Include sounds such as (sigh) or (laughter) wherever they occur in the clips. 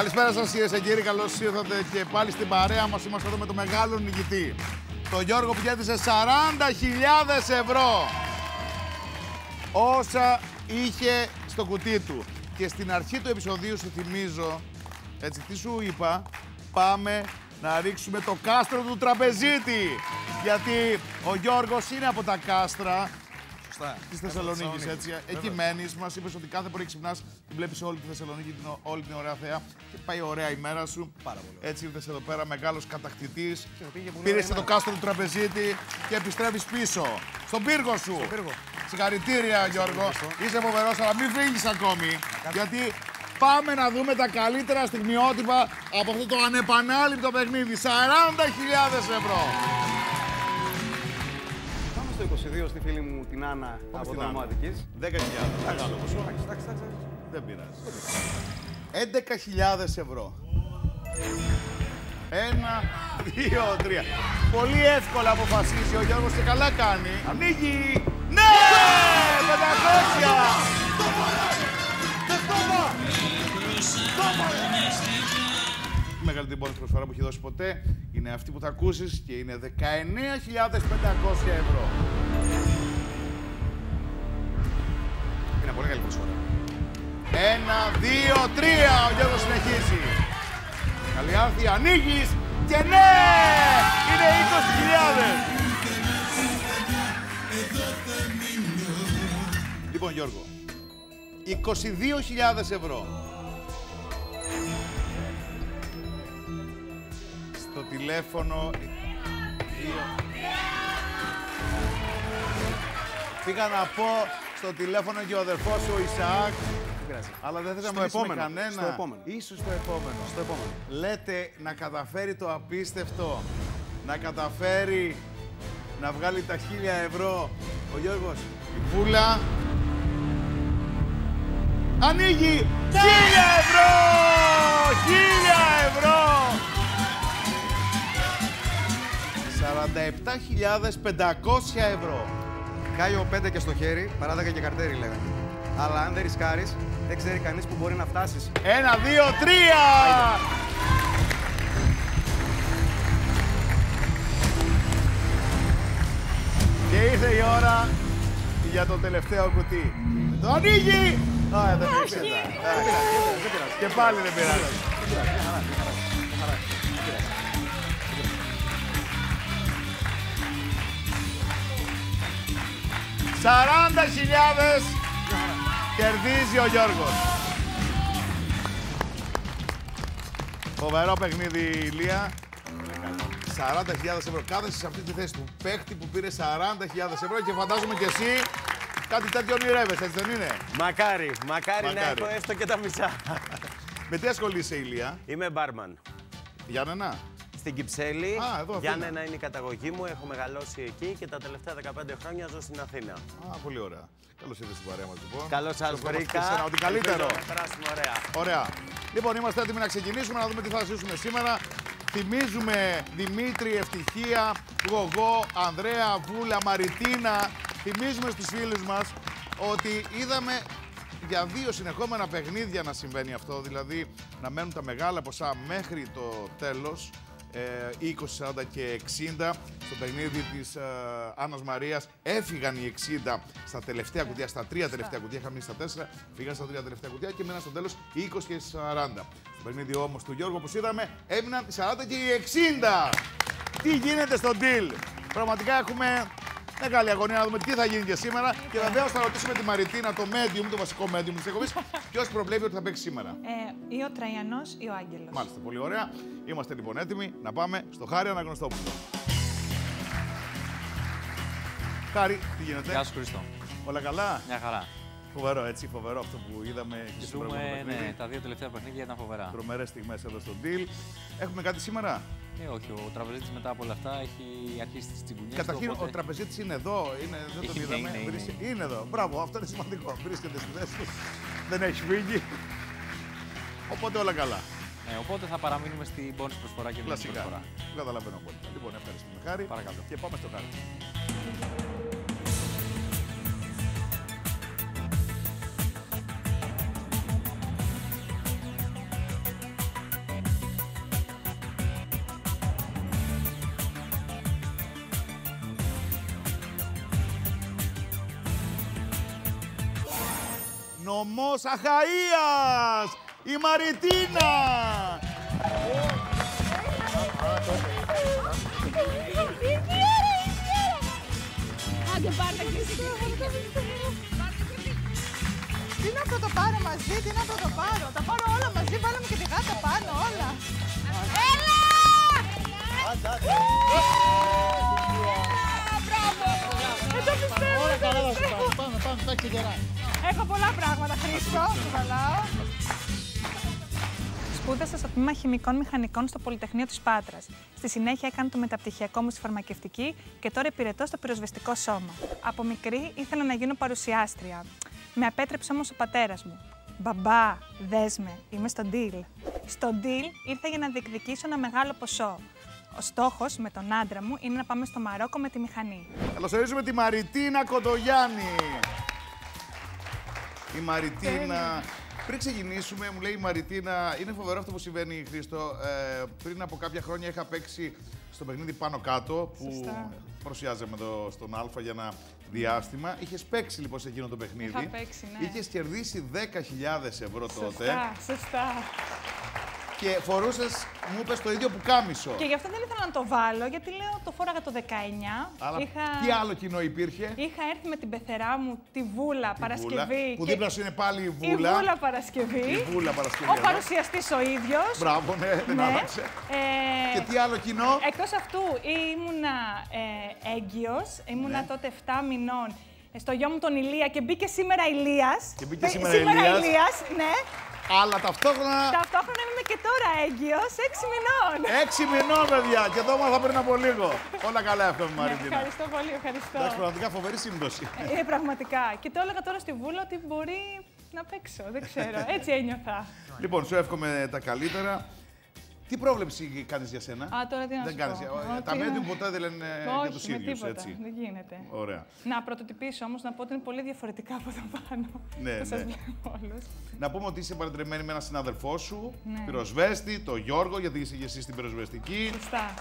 Καλησπέρα σας, κυρίες και κύριοι. Καλώς ήρθατε και πάλι στην παρέα μας. Είμαστε εδώ με το μεγάλο νικητή. Το Γιώργο που κέρδισε 40.000 ευρώ. Όσα είχε στο κουτί του. Και στην αρχή του επεισοδίου σου θυμίζω, έτσι τι σου είπα, πάμε να ρίξουμε το κάστρο του τραπεζίτη. Γιατί ο Γιώργος είναι από τα κάστρα Σωστά. της Θεσσαλονίκης. Έτσι. Εκεί μένει. Μας είπες ότι κάθε πρωί ξυπνάς, την βλέπεις όλη τη Θεσσαλονίκη, την, όλη την ωραία θέα και πάει ωραία η μέρα σου. Πάρα πολύ. Έτσι ήρθες εδώ πέρα μεγάλος κατακτητής. πήγε πολύ Πήρες ωραία το ημέρα. κάστρο του τραπεζίτη και επιστρέφεις πίσω. Στον πύργο σου. πύργο. Συγχαρητήρια, Γιώργο. Είσαι φοβερός, αλλά μην φύγεις ακόμη. Γιατί πάμε να δούμε τα καλύτερα στιγμιότυπα από αυτό το ανεπανάληπτο παιχνίδι. 40.000 ευρώ. Πάμε στο 22 στη φίλη μου την Άννα από στην το Άννα. νομό Αττικής. 10.000. Μεγάλο ποσό. Εντάξει, εντάξει, εντάξει. Δεν πειράζει. 11.000 ευρώ. Ένα, δύο, τρία. Πολύ εύκολα αποφασίζει ο Γιώργος και καλά κάνει. Ανοίγει. Ναι! 500! Η μεγαλύτερη bonus προσφορά που έχει δώσει ποτέ είναι αυτή που θα ακούσεις και είναι 19.500 ευρώ. Είναι πολύ καλή προσφορά. Ένα, δύο, τρία. Ο Γιώργος συνεχίζει. Καλή άρθη, ανοίγεις και ναι! Είναι 20.000. Λοιπόν Γιώργο, 22.000 ευρώ. Στο τηλέφωνο... δύο. Πήγα να πω στο τηλέφωνο και ο αδερφός σου ο Ισαάκ Δεν πειράζει. αλλά δεν θες να Στο μιλήσουμε επόμενο, κανένα. στο επόμενο. Ίσως στο επόμενο. Στο επόμενο. Λέτε να καταφέρει το απίστευτο, να καταφέρει να βγάλει τα χίλια ευρώ ο Γιώργος. Η πουλα ανοίγει χίλια ευρώ! Χίλια 47.500 ευρώ. Κάιο 5 και στο χέρι, παράδειγμα και καρτέρι λέγανε. Αλλά αν δεν ρισκάρεις, δεν ξέρει κανείς που μπορεί να φτάσεις. Ένα, δύο, τρία! Και ήρθε η ώρα για το τελευταίο κουτί. Το ανοίγει! Α, δεν πειράζει. Και πάλι δεν πειράζει. Σαράντα χιλιάδες κερδίζει ο Γιώργος. Φοβερό παιχνίδι, Ηλία. 40.000 ευρώ. Κάθεσαι σε αυτή τη θέση του παίχτη που πήρε 40.000 ευρώ και φαντάζομαι και εσύ κάτι τέτοιο ονειρεύεσαι, έτσι δεν είναι; Μακάρι, μακάρι, να Μακάρι. έχω έστω και τα μισά. Με τι ασχολείσαι, Ηλία, Είμαι μπάρμαν. Γιάννενα. Στην Κυψέλη, Α, εδώ, Αθήνα. Γιάννενα είναι η καταγωγή μου, έχω μεγαλώσει εκεί και τα τελευταία 15 χρόνια ζω στην Αθήνα. Α, πολύ ωραία. Καλώς ήρθατε στην παρέα μας, λοιπόν. Καλώς σας ευχόμαστε βρήκα. και εσένα Ό,τι καλύτερο. Ελπίζω να περάσουμε ωραία. Ωραία. Λοιπόν, είμαστε έτοιμοι να ξεκινήσουμε, να δούμε τι θα ζήσουμε σήμερα. Θυμίζουμε Δημήτρη, Ευτυχία, Γογό, Ανδρέα, Βούλα, Μαριτίνα. Θυμίζουμε στους φίλους μας ότι είδαμε για δύο συνεχόμενα παιχνίδια να συμβαίνει αυτό, δηλαδή να μένουν τα μεγάλα ποσά μέχρι το τέλος, ε, 20, 40 και 60. Στο παιχνίδι της ε, Άννας Μαρίας έφυγαν οι 60 στα τελευταία κουτιά, στα τρία τελευταία κουτιά, είχαν μείνει στα τέσσερα, φύγαν στα τρία τελευταία κουτιά και μείναν στο τέλος οι 20 και 40. Στο παιχνίδι όμως του Γιώργου, όπως είδαμε, έμειναν οι 40 και οι 60. Τι γίνεται στο deal; Πραγματικά έχουμε μεγάλη αγωνία να δούμε τι θα γίνει και σήμερα. Και βεβαίως θα ρωτήσουμε τη Μαριτίνα, το medium, το βασικό medium της εκπομπής, ποιος προβλέπει ότι θα παίξει σήμερα. Ε, ή ο Τραϊανός ή ο Άγγελος. Μάλιστα, πολύ ωραία. Είμαστε λοιπόν έτοιμοι να πάμε στο Χάρη Αναγνωστόπουλο. Χάρη, τι γίνεται, Γεια σου Χρήστο. όλα καλά; Μια χαρά. Φοβερό, έτσι, φοβερό αυτό που είδαμε και στο προηγούμενο Ζούμε, παιχνίδι. ναι, τα δύο τελευταία παιχνίδια ήταν φοβερά. Τρομερές στιγμές εδώ στο deal. Έχουμε κάτι σήμερα; Ε, όχι, ο τραπεζίτης μετά από όλα αυτά έχει αρχίσει τις τσιγκουνιές. του, Καταρχήν, οπότε- ο τραπεζίτη είναι εδώ. Είναι, δεν τον Είναι, είδαμε. είναι, είναι. Βρίσκε- είναι εδώ. Μπράβο, αυτό είναι σημαντικό. Βρίσκεται στη θέση του. Δεν έχει φύγει. Οπότε όλα καλά. Ε, οπότε θα παραμείνουμε στην bonus προσφορά και την Κλασικά. προσφορά. Το καταλαβαίνω πολύ. Λοιπόν, ευχαριστούμε χάρη. Παρακαλώ. Και πάμε στο χάρη. Νομός Αχαΐας, η Μαριτίνα. Άντε πάρτε και εσύ. Τι να πρωτοπάρω μαζί, τι να πρωτοπάρω. Τα πάρω όλα μαζί, βάλαμε και τη γάτα πάνω, όλα. Έλα! Μπράβο! Δεν το πιστεύω, δεν το πιστεύω. Πάμε, πάμε, πάει και γερά. Έχω πολλά πράγματα, Χρήστο, που βαλάω. Σπούδασα στο τμήμα χημικών μηχανικών στο Πολυτεχνείο της Πάτρας. Στη συνέχεια έκανα το μεταπτυχιακό μου στη φαρμακευτική και τώρα υπηρετώ στο πυροσβεστικό σώμα. Από μικρή ήθελα να γίνω παρουσιάστρια. Με απέτρεψε όμως ο πατέρας μου. Μπαμπά, δέσμε, είμαι στο deal. Στο deal ήρθα για να διεκδικήσω ένα μεγάλο ποσό. Ο στόχος με τον άντρα μου είναι να πάμε στο Μαρόκο με τη μηχανή. Καλωσορίζουμε τη Μαριτίνα Κοντογιάννη. Η Μαριτίνα. Πριν ξεκινήσουμε, μου λέει η Μαριτίνα, είναι φοβερό αυτό που συμβαίνει, Χρήστο. Ε, πριν από κάποια χρόνια είχα παίξει στο παιχνίδι πάνω κάτω που Σωστά. παρουσιάζαμε εδώ στον Α για ένα διάστημα. Είχες παίξει λοιπόν σε εκείνο το παιχνίδι. Είχα παίξει, ναι. Είχες κερδίσει 10.000 ευρώ τότε Σωστά, σωστά. Και φορούσες, μου είπες το ίδιο που κάμισο. Και γι' αυτό δεν ήθελα να το βάλω, γιατί λέω το φόραγα το 19. Αλλά είχα... τι άλλο κοινό υπήρχε; Είχα έρθει με την πεθερά μου τη Βούλα Παρασκευή. Βούλα, που και- δίπλα σου είναι πάλι η Η Βούλα. Βούλα Παρασκευή. Η Βούλα Παρασκευή. Ο εδώ. παρουσιαστής ο ίδιος. Μπράβο, ναι, δεν Ναι. άλλαξε. Ε, Και τι άλλο κοινό; Εκτός αυτού ήμουνα ε, έγκυος, ήμουνα Ναι. τότε 7 μηνών ε, στο γιο μου τον Ηλία και μπήκε σήμερα Ηλίας. Και μπήκε Ε, σήμερα Ηλίας. Ηλίας, ναι. Αλλά ταυτόχρονα Ταυτόχρονα είμαι και τώρα έγκυος, 6 μηνών. έξι μηνών, παιδιά. Και το έμαθα πριν από λίγο. Όλα καλά αυτό με Ναι, Μαρίτινα. ευχαριστώ πολύ, ευχαριστώ. Εντάξει, πραγματικά φοβερή σύμπτωση. Ε, πραγματικά. Και το έλεγα τώρα στη Βούλα ότι μπορεί να παίξω. Δεν ξέρω. Έτσι ένιωθα. λοιπόν, σου εύχομαι τα καλύτερα. Τι πρόβλεψη κάνεις για σένα; Α, τώρα τι να Δεν σου κάνεις. πω. ε, Ότι Τα είναι- medium ποτέ δεν λένε για τους Όχι, με ίδιους, τίποτα. έτσι. Δεν γίνεται. Ωραία. Να πρωτοτυπήσω όμως να πω ότι είναι πολύ διαφορετικά από εδώ πάνω. Ναι, που σας ναι. βλέπω όλους. Να πούμε ότι είσαι παντρεμένη με έναν συνάδελφό σου, Ναι. πυροσβέστη, τον Γιώργο, γιατί είσαι και εσύ στην πυροσβεστική. Σωστά.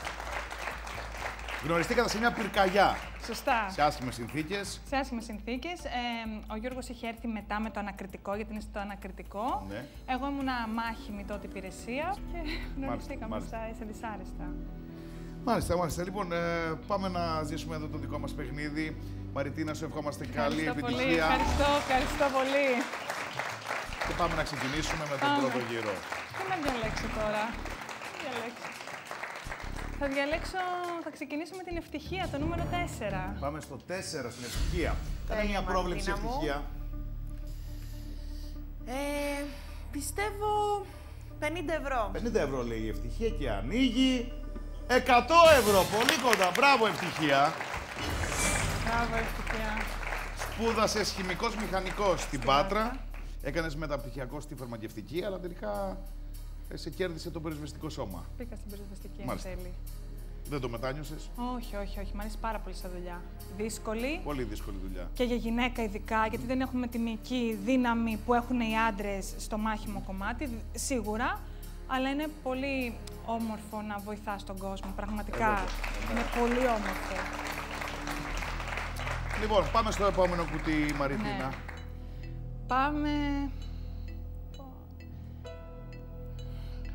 Γνωριστήκατε σε μια πυρκαγιά Σωστά. σε άσχημες συνθήκες. Σε άσχημες συνθήκες. ο Γιώργος είχε έρθει μετά με το ανακριτικό, γιατί είναι στο ανακριτικό. Ναι. Εγώ ήμουνα μάχημη τότε υπηρεσία και γνωριστήκαμε μάλιστα. στα σε δυσάρεστα. Μάλιστα, μάλιστα. Λοιπόν, ε, πάμε να ζήσουμε εδώ το δικό μας παιχνίδι. Μαριτίνα, σου ευχόμαστε καλή Ευχαριστώ πολύ. επιτυχία. Ευχαριστώ, ευχαριστώ πολύ. Και πάμε να ξεκινήσουμε με τον Πάμε. πρώτο γύρο. Τι να διαλέξω τώρα; Τι διαλέξω. Θα διαλέξω, θα ξεκινήσω με την ευτυχία, το νούμερο 4. Πάμε στο 4 στην ευτυχία. Κάνε Τέλεια, μια πρόβλεψη Μαρτίνα μου. ευτυχία. Ε, πιστεύω 50 ευρώ. 50 ευρώ λέει η ευτυχία και ανοίγει 100 ευρώ. Πολύ κοντά. Μπράβο, ευτυχία. Μπράβο, ευτυχία. Σπούδασες χημικός μηχανικός στην Πάτρα. Έκανες μεταπτυχιακό στη φαρμακευτική, αλλά τελικά ε, σε κέρδισε το πυροσβεστικό σώμα. Πήγα στην πυροσβεστική εν Μάλιστα. τέλει. Δεν το μετάνιωσες; Όχι, όχι, όχι. Μ' αρέσει πάρα πολύ σαν δουλειά. Δύσκολη Πολύ δύσκολη δουλειά. και για γυναίκα ειδικά, γιατί δεν έχουμε τη μυϊκή δύναμη που έχουν οι άντρες στο μάχημο κομμάτι, δ- σίγουρα. Αλλά είναι πολύ όμορφο να βοηθάς τον κόσμο. Πραγματικά είναι πολύ όμορφο. Λοιπόν, πάμε στο επόμενο κουτί, Μαριτίνα. Ναι. Πάμε.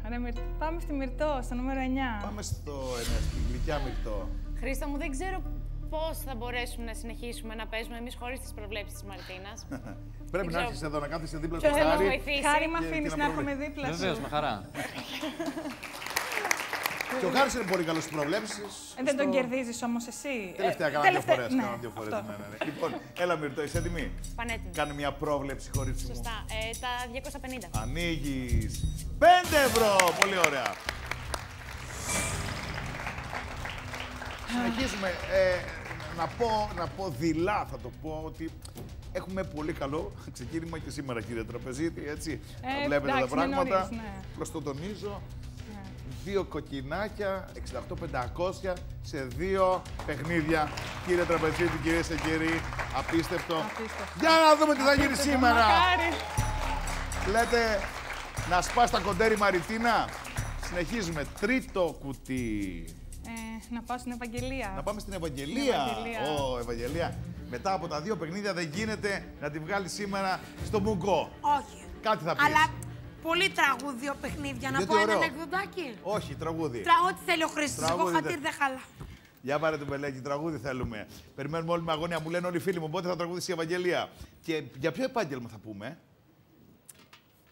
Ρε, Μυρ- Πάμε στη Μυρτό, στο νούμερο 9. Πάμε στο ένα, στη γλυκιά μυρτό. Χρήστο μου, δεν ξέρω πώς θα μπορέσουμε να συνεχίσουμε να παίζουμε εμείς χωρίς τις προβλέψεις της Μαρτίνας. (laughs) Πρέπει να ξέρω. έρθει εδώ να κάθεσαι δίπλα Ποιος στο θα μας Χάρη. βοηθήσει. Χάρη, με Και- αφήνεις και να να έρχομαι προβλε- δίπλα σου. Βεβαίως, με χαρά. (laughs) Και ο Χάρης είναι πολύ καλός στις προβλέψεις. Ε, δεν τον κερδίζεις όμως εσύ. Τελευταία, Ε, κάνα δύο τελευταία- φορές. ναι, Κάνα δύο φορές. αυτό. Ναι, ναι, ναι. Λοιπόν, έλα Μυρτό, είσαι έτοιμη; Πανέτοιμη. Κάνε μια πρόβλεψη, κορίτσι μου. Σωστά. Ε, τα 250. Ανοίγεις. 5 ευρώ! Πολύ ωραία. Συνεχίζουμε. Ε, να, πω, να πω δειλά, θα το πω ότι έχουμε πολύ καλό ξεκίνημα και σήμερα, κύριε Τραπεζίτη. Έτσι, Ε, τα βλέπετε τα εντάξει, είναι πράγματα. νωρίς, ναι. Προς το τονίζω. Δύο κοκκινάκια, 68-500 σε δύο παιχνίδια. Κύριε Τραπεζίτη, κυρίες και κύριοι, απίστευτο. Απίστευτο. Για να δούμε τι θα γίνει Απίστευτο, σήμερα. μακάρι. Λέτε να σπάς τα κοντέρι Μαριτίνα. Συνεχίζουμε. Τρίτο κουτί. Ε, να πάω στην Ευαγγελία. Να πάμε στην Ευαγγελία. Ευαγγελία. Ω, Ευαγγελία. Μετά από τα δύο παιχνίδια δεν γίνεται να τη βγάλει σήμερα στο Μουγκό. Όχι. Κάτι θα πεις. Αλλά πολύ τραγούδιο παιχνίδια. Να Γιατί πω ένα ωραίο. ανεκδοτάκι. Όχι, τραγούδι. Τρα... Ό,τι θέλει ο Χρήστος. Εγώ Τραγούδι χατήρ δεν- δεν χαλά. Για πάρε το μπελέκι, τραγούδι θέλουμε. Περιμένουμε όλοι με αγωνία. Μου λένε όλοι οι φίλοι μου πότε θα τραγουδήσει η Ευαγγελία. Και για ποιο επάγγελμα θα πούμε;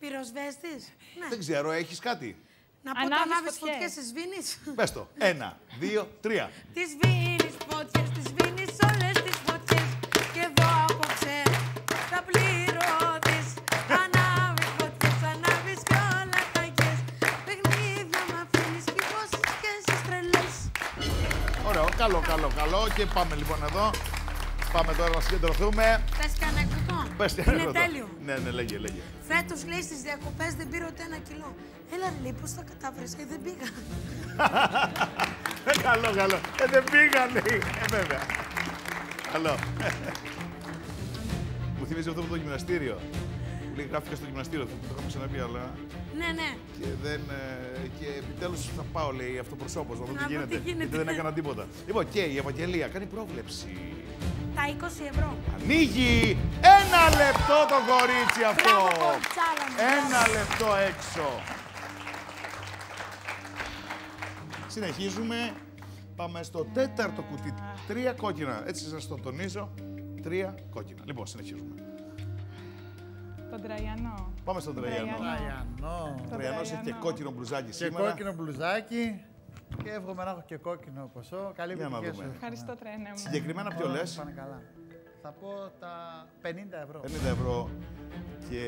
Πυροσβέστης. Ναι. Δεν ξέρω, έχεις κάτι; Να πω το Ανάβεις ανάβεις φωτιές. φωτιές, τις σβήνεις; Πες το. Ένα, δύο, τρία. Τις σβήνεις φωτιές, τις σβήνεις; Καλό, καλό, καλό. Και πάμε λοιπόν εδώ. Πάμε τώρα να συγκεντρωθούμε. Πες και ανεκδοτό. Πες τι Είναι ανεκδοτό. τέλειο. Ναι, ναι, λέγε, λέγε. Φέτος λέει στις διακοπές δεν πήρε ούτε ένα κιλό. Έλα ρε λέει, πώς θα κατάφερες, ε, δεν πήγα. Ε, καλό, καλό. Ε, δεν πήγαν, λέει. Ε, βέβαια. Καλό. Μου θυμίζει αυτό το γυμναστήριο. Που λέει γράφηκα στο γυμναστήριο, το είχαμε ξαναπεί, αλλά. Ναι, ναι. Και, δεν, ε, και επιτέλους θα πάω, λέει, αυτοπροσώπος, να δω Να τι δω γίνεται. τι γίνεται. Γιατί δεν έκανα τίποτα. Λοιπόν, και η Ευαγγελία κάνει πρόβλεψη. Τα 20 ευρώ. Ανοίγει ένα λεπτό το κορίτσι αυτό. Μπράβο, κοριτσάρα μου, Ένα μπράβο. λεπτό έξω. Συνεχίζουμε. Πάμε στο τέταρτο κουτί. Τρία κόκκινα. Έτσι σας το τονίζω. Τρία κόκκινα. Λοιπόν, συνεχίζουμε. Τον Τραγιανό. Πάμε στον Τραϊανό. Τραγιανό. Τραγιανό. Ο Τραϊανός έχει και Τραγιανό. κόκκινο μπλουζάκι Και σήμερα. κόκκινο μπλουζάκι. Και εύχομαι να έχω και κόκκινο ποσό. Καλή Για να επιτυχία δούμε. σου. Ευχαριστώ, τρένε μου. Συγκεκριμένα ποιο Όλα λες; Πάνε καλά. Θα πω τα 50 ευρώ. 50 ευρώ. Και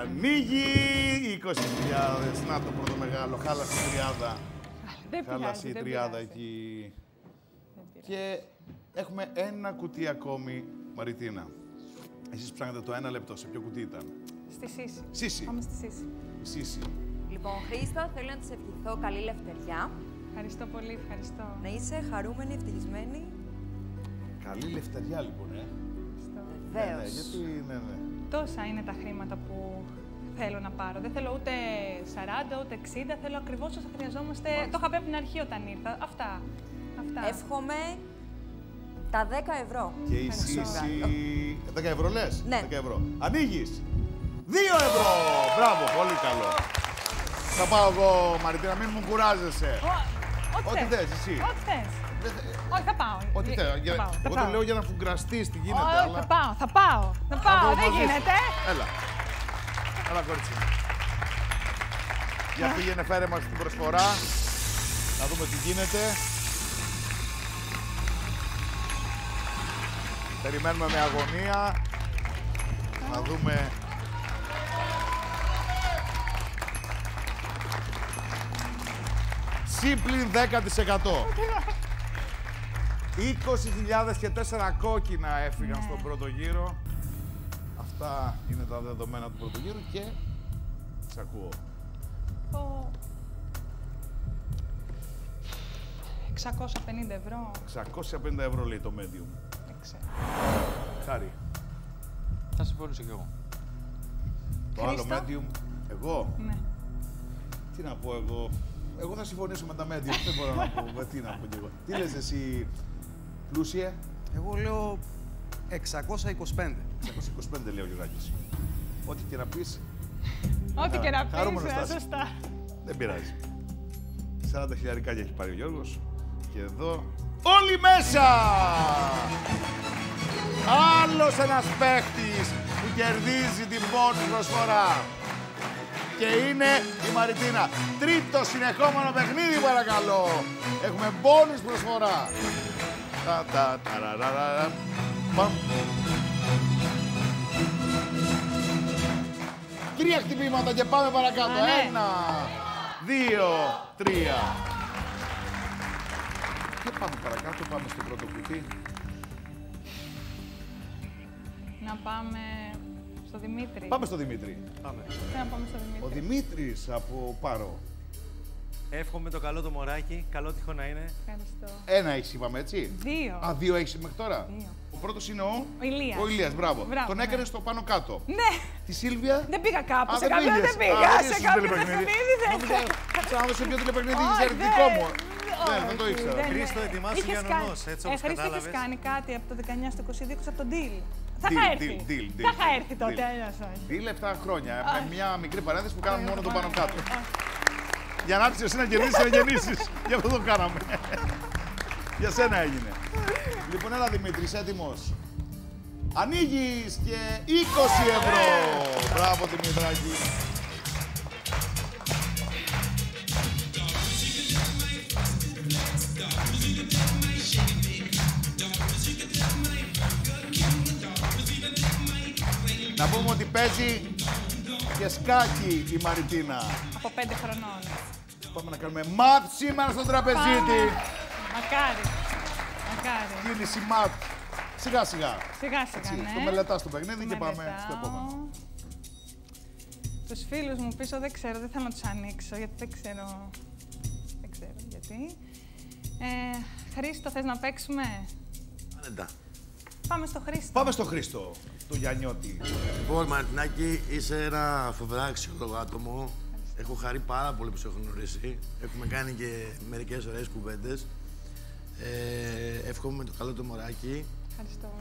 ανοίγει 20.000. Να το πρώτο μεγάλο. Χάλασε η τριάδα. Δεν Χάλασε πειράζει, η δεν τριάδα πειράζει. εκεί. Δεν πειράζει. Και έχουμε ένα κουτί ακόμη, Μαριτίνα. Εσείς ψάχνετε το ένα λεπτό. Σε ποιο κουτί ήταν; Στη Σύση. Σύση. Πάμε στη Σύση. Σύση. Λοιπόν, Χρήστα, θέλω να της ευχηθώ καλή λευτεριά. Ευχαριστώ πολύ, ευχαριστώ. Να είσαι χαρούμενη, ευτυχισμένη. Καλή λευτεριά λοιπόν, ε. Ευχαριστώ. Ναι, Βεβαίως. ναι, γιατί, ναι, ναι. Τόσα είναι τα χρήματα που θέλω να πάρω. Δεν θέλω ούτε 40, ούτε 60. Θέλω ακριβώς όσα χρειαζόμαστε. Το είχα πει από την αρχή όταν ήρθα. Αυτά. Αυτά. Εύχομαι τα 10 ευρώ. Και η Ευχαριστώ. Σύση... 10 ευρώ λες; Ναι. 10 ευρώ. Ανοίγεις. 2 ευρώ. Μπράβο, πολύ καλό. Θα πάω εγώ, Μαριτίνα, μην μου κουράζεσαι. Ω, Ό,τι Ό,τι θες. θες, εσύ. Ό,τι θες. Δεν θε- Όχι, θα πάω. Ό,τι Ε, θέλω. θα Για- πάω, θα Εγώ το πάω. λέω για να φουγκραστείς τι γίνεται, Όχι, αλλά... θα πάω, θα πάω. Θα Θα πάω, πάω δεν μαζί σου. γίνεται. Έλα. Έλα, κορίτσι. Για πήγαινε, φέρε μας την προσφορά. Να δούμε τι γίνεται. Περιμένουμε με αγωνία. Να δούμε... Σύμπλην 10%. 20.000 και 4 κόκκινα έφυγαν στον πρώτο γύρο. Αυτά είναι τα δεδομένα του πρώτου γύρου και σε ακούω. Πω. 650 ευρώ. 650 ευρώ λέει το medium. Δεν ξέρω. Χάρη. Θα συμφωνήσω κι εγώ. Το άλλο Χρήστο. medium, εγώ, Ναι. τι να πω εγώ; Εγώ θα συμφωνήσω με τα medium, δεν μπορώ να πω, με τι να πω κι εγώ. Τι λες εσύ, πλούσιε, Εγώ λέω 625. 625 λέει ο Γιωργάκης. Ό,τι και να πεις, Ό,τι και να Χαρούμενος πεις, θα ε, είσαι. σωστά. δεν πειράζει. 40 χιλιαρικάκια έχει πάρει ο Γιώργος. Και εδώ, όλοι μέσα! Άλλος ένας παίχτης που κερδίζει την πόνους προσφορά. Και είναι η Μαριτίνα. Τρίτο συνεχόμενο παιχνίδι παρακαλώ. Έχουμε μπόνους προσφορά. Τα, τα, ταραραρα, παμ. Τρία χτυπήματα και πάμε παρακάτω. Α, ναι. Ένα, δύο, τρία. Και πάμε παρακάτω, πάμε στο πρώτο κουτί. Να πάμε στο Δημήτρη. Πάμε στο Δημήτρη. Πάμε. Θέλω να πάμε στο Ο Δημήτρης. Δημήτρης από Πάρο. Εύχομαι το καλό το μωράκι. Καλό τυχό να είναι. Ευχαριστώ. Ένα έχεις, είπαμε έτσι; Δύο. Α, δύο έχεις μέχρι τώρα; Δύο. Ο πρώτος είναι ο; Ο Ηλίας. Ο Ηλίας, μπράβο. Μπράβο, Τον ναι. έκανε στο πάνω κάτω. Ναι, Τη Σίλβια; δεν πήγα κάπου. Α, σε κάποιον πήγες. δεν πήγα. Α, σε ήσουν κάποιο τηλεπαιχνίδι. παιχνίδι δεν Νόμιζα, σαν να δω σε ποιο τηλεπαιχνίδι Όχι, είσαι δεν. δικό μου. Ναι, δεν το όχι, ήξερα. δεν- Χρήστο, ετοιμάσου Είχες για κάνει- νονός, έτσι Ε, όπως Χρήστο, κατάλαβες. έχεις κάνει κάτι από το 19 στο 22 εκτός από τον deal. Θα Deal, είχα έρθει. deal, deal, Θα deal. είχα έρθει τότε, Deal. αλλιώς όχι. Τι 7 χρόνια. Με μια μικρή παρένθεση που κάναμε Όχι, μόνο το όχι, πάνω κάτω. όχι. Για να έρθεις εσύ να γεννήσεις, να γεννήσεις. Γι' αυτό το κάναμε. Για σένα έγινε. Λοιπόν, έλα Δημήτρης, έτοιμος. Ανοίγεις και 20 ευρώ. Μπράβο Δημητράκη. Να πούμε ότι παίζει και σκάκι η Μαριτίνα. Από 5 χρονών. Πάμε να κάνουμε ματ σήμερα στον τραπεζίτη. Μακάρι. Μακάρι. Κίνηση ματ. Σιγά σιγά. Σιγά σιγά, Έτσι, ναι. το μελετάς το παιχνίδι Το και πάμε μελετάω. στο επόμενο. Τους φίλους μου πίσω δεν ξέρω, δεν θέλω να τους ανοίξω, γιατί δεν ξέρω... Δεν ξέρω γιατί. Ε, Χρήστο, θες να παίξουμε; Άνετα. Πάμε στο Χρήστο. Πάμε στο Χρήστο, το Γιαννιώτη. Λοιπόν, Μαρτινάκη, είσαι ένα φοβερά αξιόλογο άτομο. Έχω χαρεί πάρα πολύ που σε έχω γνωρίσει. Έχουμε κάνει και μερικές ωραίες κουβέντες. Ε, εύχομαι με το καλό το μωράκι. Ευχαριστώ.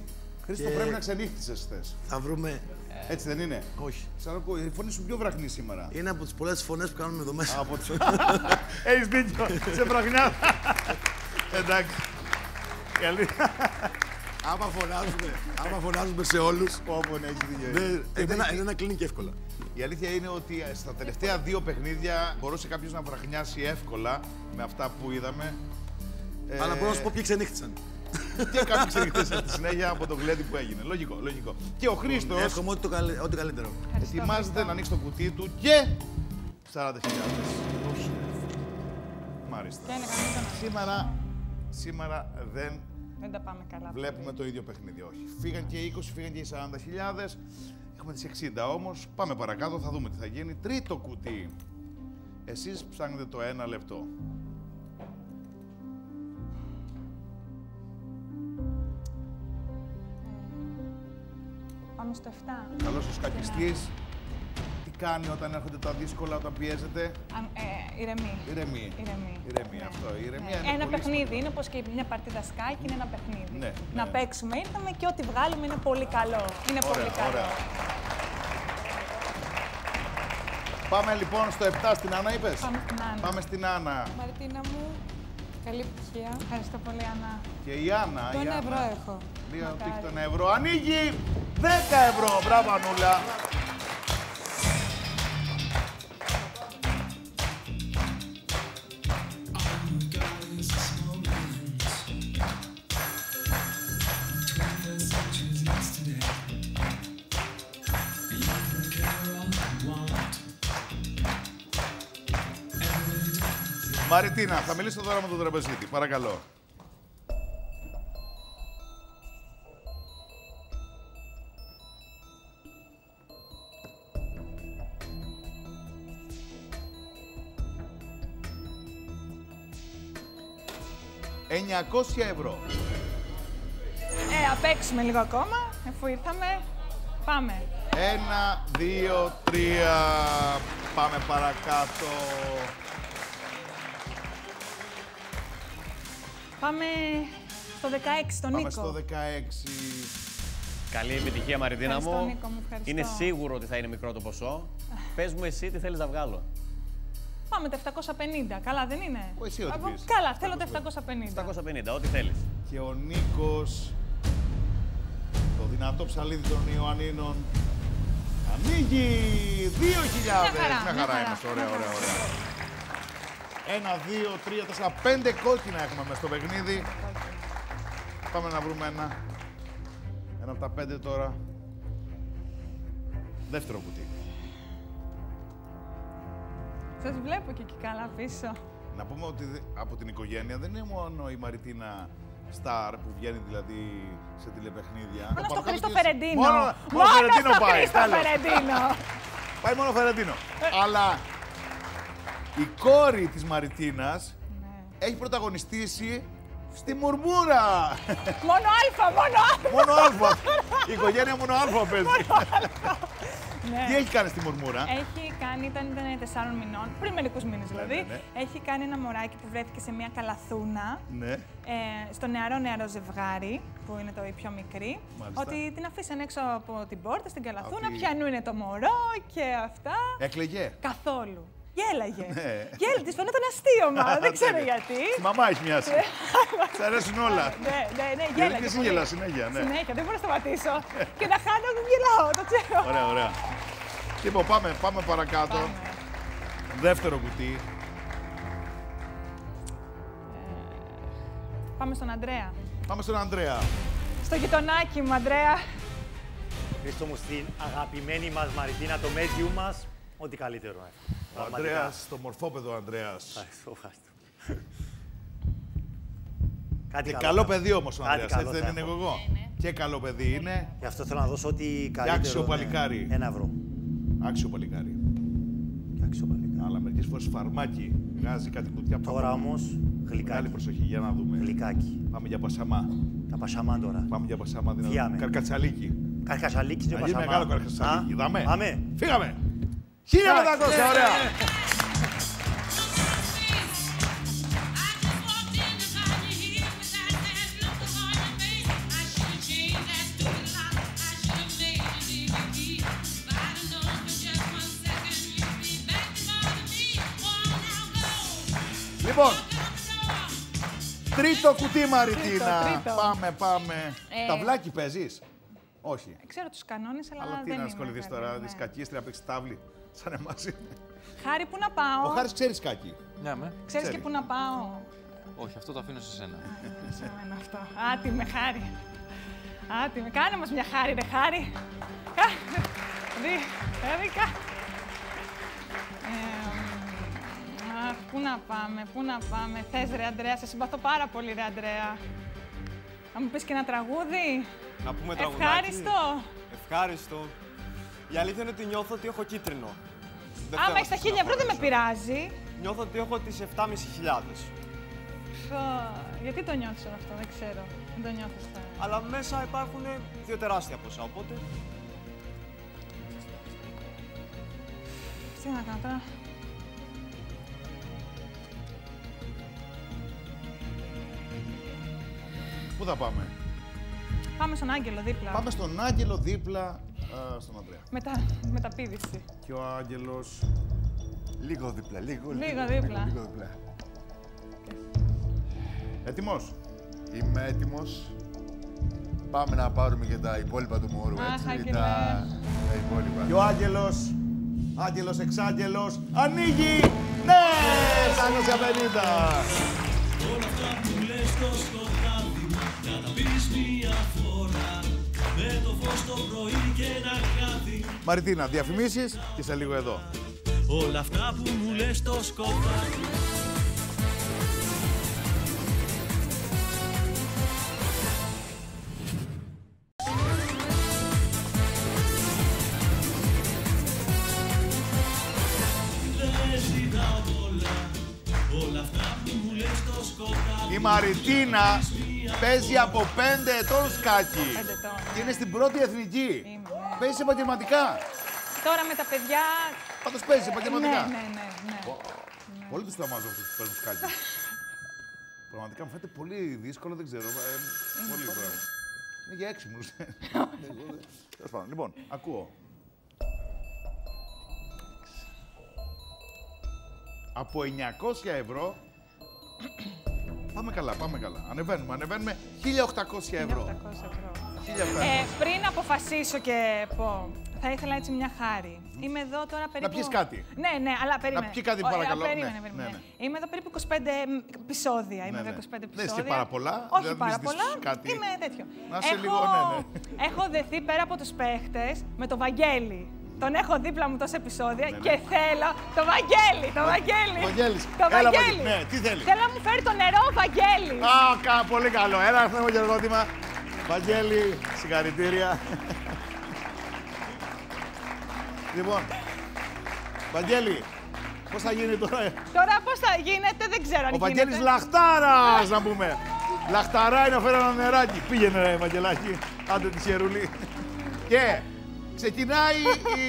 Χρήστο, Και- πρέπει να ξενύχτησες χθες. Θα βρούμε... Έτσι δεν είναι; Όχι. Σαν ακούω, η φωνή σου πιο βραχνή σήμερα. Είναι από τις πολλές φωνές που κάνουμε εδώ μέσα. Από τις... (laughs) Έχεις δίκιο, σε βραχνιά. (laughs) Εντάξει. Καλή. Άμα, φωνάζουμε, άμα φωνάζουμε σε όλους, Όπου ναι, έχεις δίκιο. δεν, εμένα, εμένα κλείνει και εύκολα. Η αλήθεια είναι ότι ε, στα τελευταία δύο παιχνίδια μπορούσε κάποιος να βραχνιάσει εύκολα με αυτά που είδαμε. Ε, Αλλά μπορώ να σου πω ποιοι ξενύχτησαν. Και κάποιοι ξενυχτήσαν στη συνέχεια από το γλέντι που έγινε. Λογικό, λογικό. Και ο Χρήστος Εύχομαι ό,τι, το καλε- ό,τι καλύτερο. ετοιμάζεται να ανοίξει το κουτί του και 40.000. Μάλιστα. Ποια είναι; Κανείς να Σήμερα, σήμερα δεν Δεν τα πάμε καλά. βλέπουμε το ίδιο παιχνίδι. Όχι. Φύγαν και οι 20, φύγαν και οι 40.000. Έχουμε τις 60 όμως. Πάμε παρακάτω, θα δούμε τι θα γίνει. Τρίτο κουτί. Εσείς ψάχνετε το ένα λεπτό. Πάμε στο 7. Καλός ο σκακιστής. Τι κάνει όταν έρχονται τα δύσκολα, όταν πιέζεται; Αν, ε, ηρεμή. Ηρεμή. Ηρεμή. Ηρεμή, Ναι. αυτό. Η ηρεμία Ναι. είναι Ένα πολύ παιχνίδι είναι όπως και μια παρτίδα σκάκι είναι ένα παιχνίδι. Ναι, Να ναι. παίξουμε ήρθαμε και ό,τι βγάλουμε είναι πολύ καλό. Είναι Ωραία, πολύ καλό. ωραία. Πάμε λοιπόν στο 7 στην Άννα, είπες; Πάμε στην Άννα. Πάμε στην Άννα. Μαρτίνα μου, καλή επιτυχία. Ευχαριστώ πολύ, Άννα. Και η Άννα. Το η ένα Άννα. ευρώ έχω. Δύο Μακάρι. τύχη τον ευρώ. Ανοίγει 10 ευρώ. Μπράβο, Ανούλα. Μαριτίνα, θα μιλήσω τώρα με τον τραπεζίτη. Παρακαλώ. «900 ευρώ». Ε, να παίξουμε λίγο ακόμα, αφού ήρθαμε. Πάμε. Ένα, δύο, τρία. Πάμε παρακάτω. Πάμε στο 16, στον Πάμε Νίκο. στο 16. Καλή επιτυχία, Μαριτίνα Ευχαριστώ, μου. Νίκο μου, ευχαριστώ. Είναι σίγουρο ότι θα είναι μικρό το ποσό. (laughs) Πες μου εσύ τι θέλεις να βγάλω. Πάμε τα 750. Καλά, δεν είναι; Ω, εσύ ό,τι Από- πεις. Καλά, θέλω τα 750. 750, ό,τι θέλεις. Και ο Νίκος, το δυνατό ψαλίδι των Ιωαννίνων, ανοίγει 2.000. Μια χαρά, Μια μια χαρά χαρά, είμαστε, μια ωραία, χαρά. ωραία, ωραία. Ένα, δύο, τρία, τέσσερα, πέντε κόκκινα έχουμε μέσα στο παιχνίδι. Πάμε να βρούμε ένα. Ένα από τα πέντε τώρα. Δεύτερο κουτί. Σας βλέπω και εκεί καλά πίσω. Να πούμε ότι δε- από την οικογένεια δεν είναι μόνο η Μαριτίνα Σταρ που βγαίνει δηλαδή σε τηλεπαιχνίδια. Μόνο στο παρακάτω Χρήστο της- Φερεντίνο. Μόνο, μόνο Φερεντίνο στο πάει. Χρήστο τέλος. Φερεντίνο. Πάει μόνο Φερεντίνο. Αλλά η κόρη της Μαριτίνας Ναι. έχει πρωταγωνιστήσει στη Μουρμούρα. Μόνο αλφα, μόνο αλφα. μόνο αλφα. Η οικογένεια μόνο αλφα παίζει. Ναι. Τι έχει κάνει στη Μουρμούρα; Έχει κάνει, ήταν, ήταν 4 μηνών, πριν μερικούς μήνες δηλαδή. ναι, ναι. Έχει κάνει ένα μωράκι που βρέθηκε σε μια καλαθούνα. Ναι. Ε, στο νεαρό νεαρό ζευγάρι, που είναι το η πιο μικρή, Μάλιστα. ότι την αφήσαν έξω από την πόρτα στην καλαθούνα, Ότι- πιανού είναι το μωρό και αυτά. Έκλαιγε. Καθόλου. Γέλαγε. Ναι. Γέλαγε, τη φαινόταν αστείο, μα δεν ξέρω Τέλεια. γιατί. Τη μαμά έχει μοιάσει. Σ' αρέσουν όλα. Ναι, ναι, ναι, Γιατί γέλαγε. και εσύ πολύ. γελάς συνέχεια, ναι. Συνέχεια, δεν μπορώ να σταματήσω. και να χάνω, δεν γελάω, το ξέρω. Ωραία, ωραία. Λοιπόν, πάμε, πάμε παρακάτω. Δεύτερο κουτί. Πάμε στον Αντρέα. Πάμε στον Ανδρέα. Στο γειτονάκι μου, Αντρέα. Χρήστο μου στην αγαπημένη μας Μαριτίνα, το medium μας, ό,τι καλύτερο. ε. Ο Πραγματικά. Ανδρέας, το μορφόπεδο Ανδρέας. Ευχαριστώ, ευχαριστώ. (laughs) Κάτι Και καλό θα- παιδί όμως ο κάτι Ανδρέας, καλό έτσι θα δεν είναι έχω. εγώ; Και καλό παιδί είναι. Γι' αυτό θέλω να δώσω ό,τι καλύτερο. άξιο ναι. παλικάρι. Ένα ευρώ. Άξιο παλικάρι. Άξιο παλικάρι. Αλλά μερικές φορές φαρμάκι βγάζει κάτι κουτιά που Τώρα όμως, γλυκάκι. Μεγάλη προσοχή, για να δούμε. Γλυκάκι. Πάμε για πασαμά. Τα πασαμά τώρα. Πάμε για πασαμά. δυνατό. Φιάμε. Καρκατσαλίκι. Καρκασαλίκης και Να γίνει πασαμά. μεγάλο καρκατσαλίκι. Α, Δάμε. Πάμε. Φύγαμε. 1500, ωραία. Λοιπόν, τρίτο κουτί Μαριτίνα. τρίτο. Πάμε, πάμε. Ε. Ταυλάκι παίζεις; Όχι. Ξέρω τους κανόνες, αλλά, Αλλά τι δεν να είμαι ασχοληθείς καλή, τώρα, ναι. τη κακίστρια παίξει τάβλη. Σαν εμάς είναι. Χάρη, πού να πάω; Ο Χάρης ξέρεις σκάκι. Ναι, με. Ξέρεις ξέρει. και πού να πάω; Όχι, αυτό το αφήνω σε σένα. Σε μένα αυτό. Άτι με χάρη. Άτι με. Κάνε μας μια χάρη, ρε χάρη. Κα- Δι, έδικα. Ε, Αχ, πού να πάμε, πού να πάμε. Θες ρε Αντρέα, σε συμπαθώ πάρα πολύ ρε Αντρέα. Θα μου πεις και ένα τραγούδι; Να πούμε τραγουδάκι. Ευχάριστο. Ευχάριστο. Η αλήθεια είναι ότι νιώθω ότι έχω κίτρινο. Δεν Άμα θέλω έχεις να τα χίλια ευρώ δεν με πειράζει. Νιώθω ότι έχω τις 7.500. Φω, Γιατί το νιώθεις όλο αυτό, δεν ξέρω. Δεν το νιώθεις τώρα. Αλλά μέσα υπάρχουν δύο τεράστια ποσά, οπότε... Τι να κάνω τώρα; Πού θα πάμε; Πάμε στον Άγγελο δίπλα. Πάμε στον Άγγελο δίπλα α, στον Ανδρέα. Μετα... Μεταπίδηση. Και ο Άγγελος. Λίγο δίπλα, λίγο, Λίγο δίπλα. Λίγο δίπλα. Έτοιμος; Είμαι έτοιμος. Πάμε να πάρουμε και τα υπόλοιπα του μωρού, Αχ, έτσι, Άγγελε. τα, τα υπόλοιπα. Και ο Άγγελος. Άγγελος εξάγγελος. Ανοίγει. Ναι! Πάνω σε 50. Μαριτίνα, διαφημίσεις και σε λίγο εδώ. Όλα αυτά που μου λες το σκοτάδι Δεν ζητάω πολλά Όλα αυτά που μου λες το σκοτάδι Η Μαριτίνα παίζει από 5 ετών σκάκι. Πέντε ετών, Και είναι στην πρώτη εθνική. Είμαι, ναι. Παίζει επαγγελματικά. Τώρα με τα παιδιά. Πάντως παίζει επαγγελματικά. Ναι, ναι, ναι. ναι. Πολύ τους θαυμάζω αυτούς που παίζουν σκάκι. (laughs) Πραγματικά μου φαίνεται πολύ δύσκολο, δεν ξέρω. Ε, πολύ πράγμα. Είναι για έξιμου. (laughs) (laughs) Τέλος πάντων. Λοιπόν, ακούω. Από 900 ευρώ. (clears throat) Πάμε καλά, πάμε καλά. Ανεβαίνουμε, ανεβαίνουμε. 1800 ευρώ. 800 ευρώ. 1500. Ε, πριν αποφασίσω και πω, θα ήθελα έτσι μια χάρη. Είμαι εδώ τώρα περίπου. πιεις κάτι. Ναι, ναι, αλλά περίμενε. πιει κάτι, Ω, ε, παρακαλώ. περίμενε, Ναι, περίμενε. ναι, ναι. Είμαι εδώ περίπου 25 επεισόδια. Είμαι Ναι, εδώ ναι. 25 επεισόδια. Δεν είσαι και πάρα πολλά, Όχι δηλαδή πάρα ζητήσεις πολλά. κάτι. Είμαι τέτοιο. Να είσαι έχω... λίγο, ναι, ναι. έχω δεθεί πέρα από τους παίχτες με το Βαγγέλη. Τον έχω δίπλα μου τόσα επεισόδια ναι. και θέλω το Βαγγέλη, το Βαγγέλη. Βαγγέλης. Το Έλα, Βαγγέλη. Βαγγέλη. Ναι, τι θέλεις; Θέλω να μου φέρει το νερό ο Βαγγέλη. Α, κα, πολύ καλό. Ένα αυτό και ερώτημα. Βαγγέλη, συγχαρητήρια. λοιπόν, Βαγγέλη, πώς θα γίνει τώρα; Τώρα πώς θα γίνεται, δεν ξέρω αν Ο Βαγγέλης γίνεται. Λαχτάρας, να πούμε. Λαχταράει να φέρει ένα νεράκι. Πήγαινε, ρε, Βαγγελάκη. Άντε τη χερουλή. Και Ξεκινάει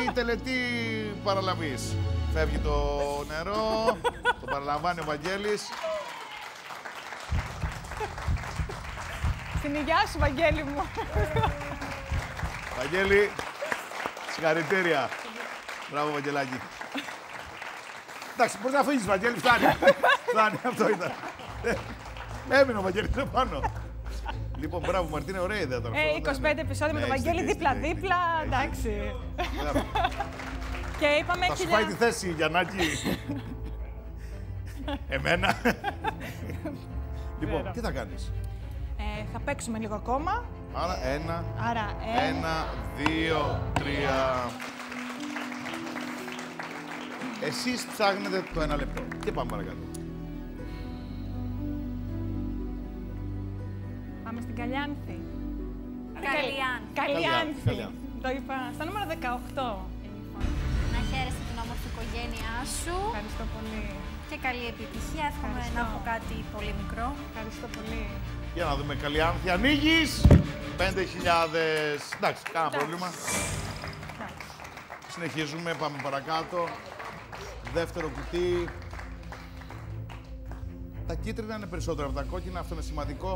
η τελετή παραλαβής. Φεύγει το νερό, το παραλαμβάνει ο Βαγγέλης. Στην υγειά σου, Βαγγέλη μου. Βαγγέλη, συγχαρητήρια. Μπράβο, Βαγγελάκη. Εντάξει, μπορείς να φύγεις, Βαγγέλη, φτάνει. (laughs) φτάνει, αυτό ήταν. Ε, Έμεινε ο Βαγγέλης εδώ πάνω. Λοιπόν, μπράβο, Μαρτίνα, ωραία ιδέα τώρα. Ε, αυτό, 25 ναι. επεισόδια με Ναι, τον έχεις Βαγγέλη δίκιο, έχεις δίπλα-δίπλα. Εντάξει. Μπράβο. (laughs) Και είπαμε Θα σου χιλιά- πάει τη θέση, Γιαννάκη. (laughs) Εμένα. λοιπόν, Ξέρω. τι θα κάνεις; Ε, θα παίξουμε λίγο ακόμα. Άρα, ένα, Άρα, ένα. ένα, δύο, τρία. Εσείς ψάχνετε το ένα λεπτό. Και πάμε παρακάτω. Πάμε στην Καλιάνθη. Καλιάνθη. Καλιάνθη. Καλιάνθη. Το είπα στο νούμερο 18. Να χαίρεσαι την όμορφη οικογένειά σου. Ευχαριστώ πολύ. Και καλή επιτυχία. Εύχομαι Ευχαριστώ. να έχω κάτι πολύ μικρό. Ευχαριστώ πολύ. Για να δούμε καλή άνθη. Ανοίγεις. 5.000. Εντάξει, κανένα πρόβλημα. Συνεχίζουμε, πάμε παρακάτω. Δεύτερο κουτί. Τα κίτρινα είναι περισσότερα από τα κόκκινα, αυτό είναι σημαντικό.